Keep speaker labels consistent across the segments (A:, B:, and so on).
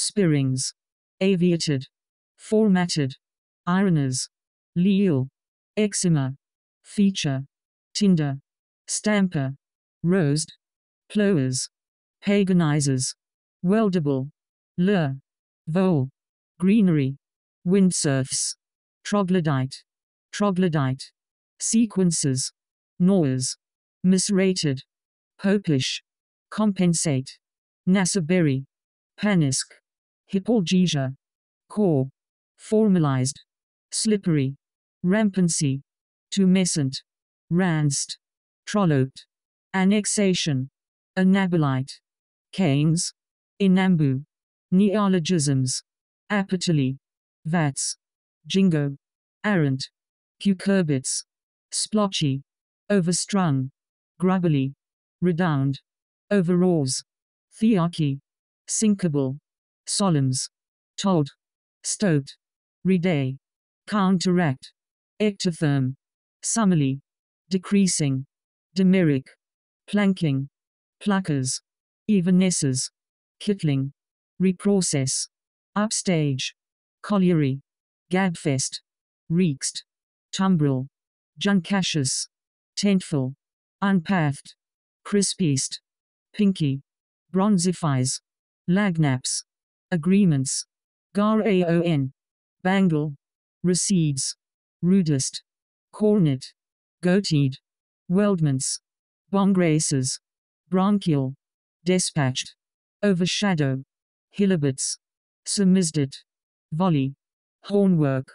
A: spirings, aviated, formatted, ironers, leal, eczema, feature, tinder, stamper, rosed, plowers, paganizers, weldable, lure, vole, greenery, windsurfs, troglodyte, troglodyte, sequences, noise, misrated, popish, compensate, nasaberry, panisk, hypalgesia, core, formalized, slippery, rampancy, tumescent, ranced, trolloped, annexation, anabolite, canes, inambu, neologisms, apatally, vats, jingo, arrant, cucurbits, splotchy, overstrung, grubbily, redound, overalls, thearchy, sinkable, solemns, told, stoked, reday, counteract, ectotherm, summerly, decreasing, demeric, planking, pluckers, evanescers, kittling, reprocess, upstage, colliery, gabfest, reekst, tumbril, juncatious, tentful, unpathed, crispiest, pinky, bronzifies, lagnaps, agreements, gar aon, bangle, recedes, rudest, cornet, goateed, weldments, bongraces, bronchial, dispatched, overshadow, hilibits, samizdat, volley, hornwork,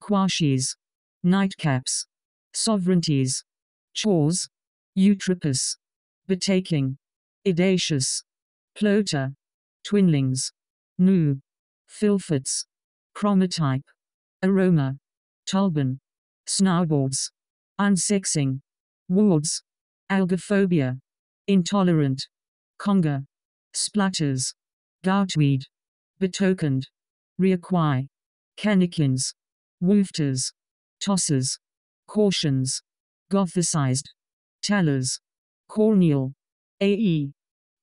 A: quashes, nightcaps, sovereignties, chores, eutrippus, betaking, idacious, ploter, twinlings, new, filfits, chromotype, aroma, tulban, snowboards, unsexing, wards, algophobia, intolerant, conger, Splatters. goutweed, betokened, reacquire, canikins, woofters, tosses, cautions, gothicized, tellers, corneal, AE,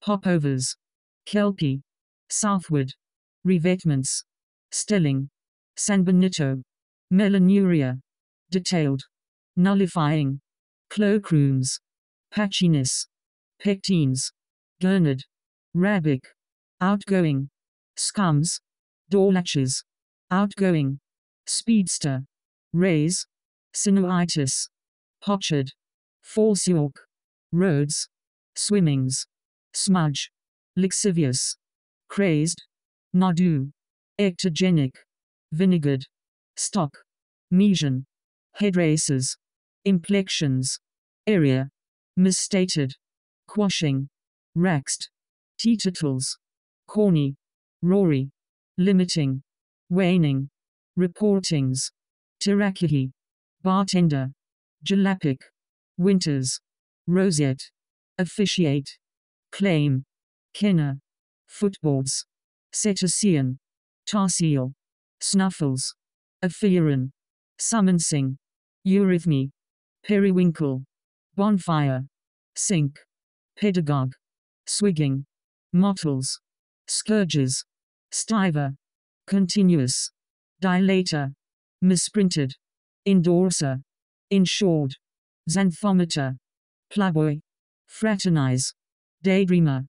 A: popovers, kelpie, southward, revetments, stelling, San Benito, melanuria, detailed, nullifying, cloakrooms, patchiness, pectines, gurnard, rabic, outgoing, scums, door latches, outgoing, speedster, rays, sinuitis, potchard, false york, roads, swimmings, smudge, lixivious, crazed, nadu, ectogenic, vinegared, stock, Mesian, head races, implexions, area, misstated, quashing, raxed, teetotals, corny, rory, limiting, waning, reportings, Tirakihi, bartender, jalapic, winters, rosette, officiate, claim, kenner, footboards, cetacean, tarsiel, snuffles, affiarin, summonsing, eurythmy, periwinkle, bonfire, sink, pedagogue, swigging, mottles, scourges, stiver, continuous, dilator, misprinted, endorser, insured, xanthometer, ploughboy, fraternize, daydreamer,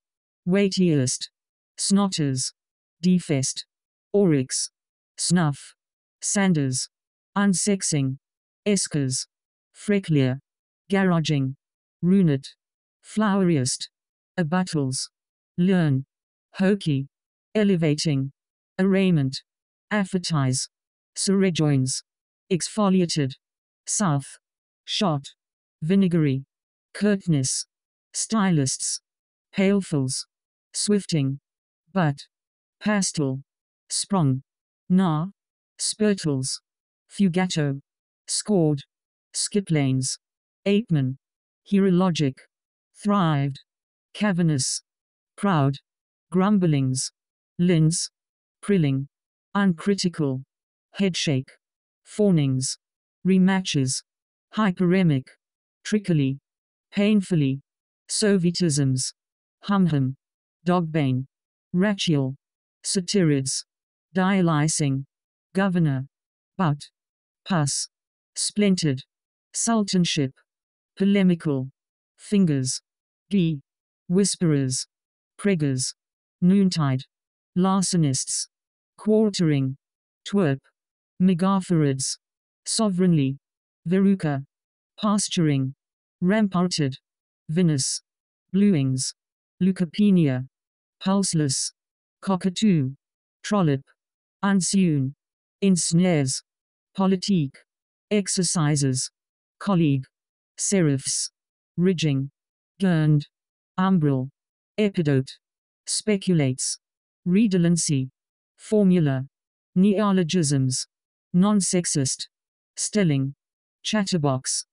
A: weightiest, snotters, defest, oryx, snuff, sanders, unsexing, eskers, frecklier, garaging, runet, floweriest, abuttles, learn, hokey, elevating, arraignment, affetize, surrejoins, exfoliated, south, shot, vinegary, curtness, stylists, palefuls, swifting, but, pastel, sprung, na, spurtles, fugato, scored, skiplanes, apeman, herologic, thrived, cavernous, proud, grumblings, lins, prilling, uncritical, headshake, fawnings, rematches, hyperemic, trickily, painfully, Sovietisms, hum humhum, dogbane, rachial, satirids, dialysing, governor, but, pus, splintered, sultanship, polemical, fingers, d, whisperers, preggers, noontide, larcenists, quartering, twerp, megaphorids, sovereignly, veruca, pasturing, ramparted, vinous, bluings, leukopenia, pulseless, cockatoo, trollop, unsewn, ensnares, politique, exercises, colleague, serifs, ridging, gurned, umbral, epidote, speculates, redundancy, formula, neologisms, non-sexist, stelling, chatterbox,